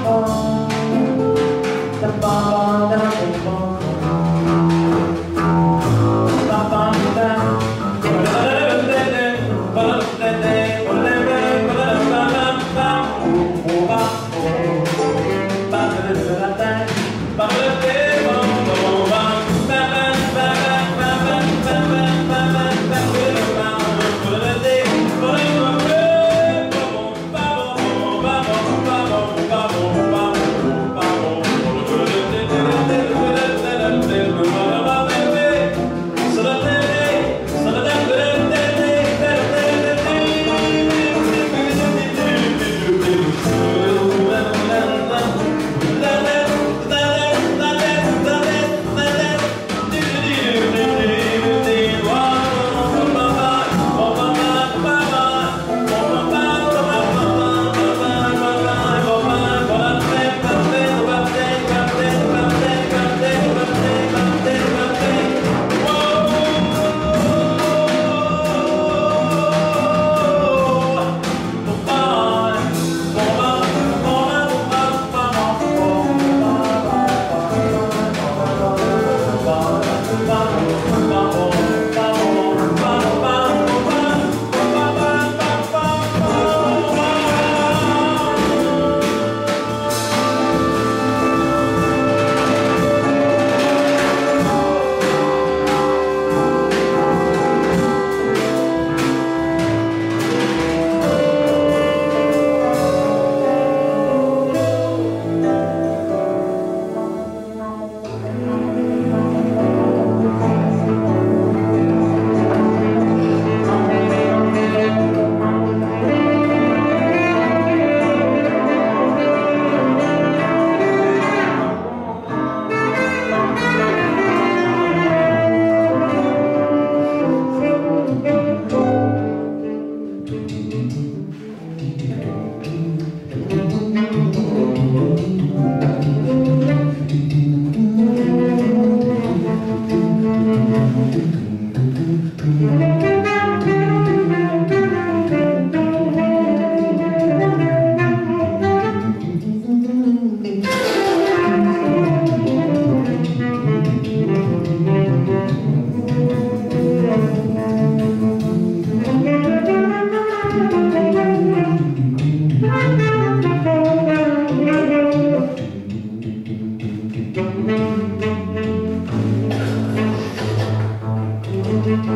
Bye.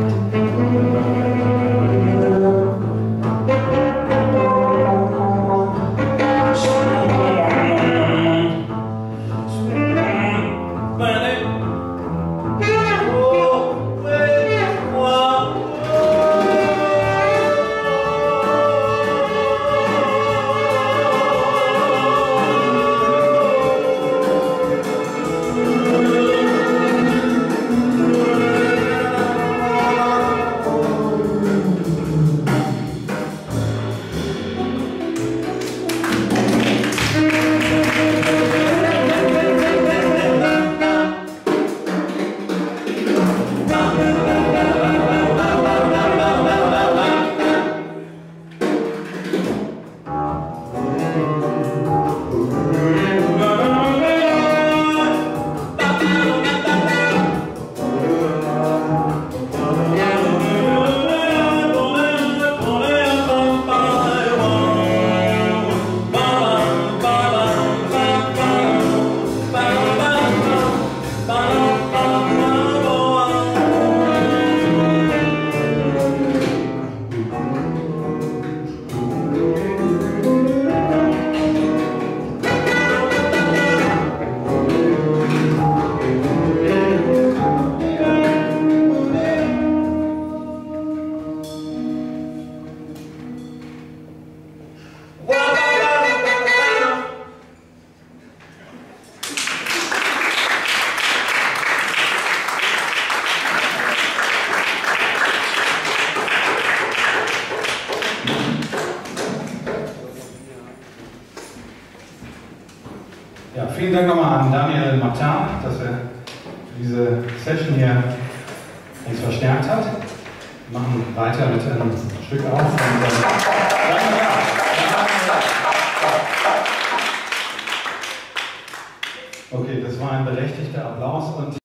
Música Ja, vielen Dank nochmal an Daniel Martin, dass er diese Session hier uns verstärkt hat. Wir machen weiter mit einem Stück auf. Und, äh, Okay, das war ein berechtigter Applaus und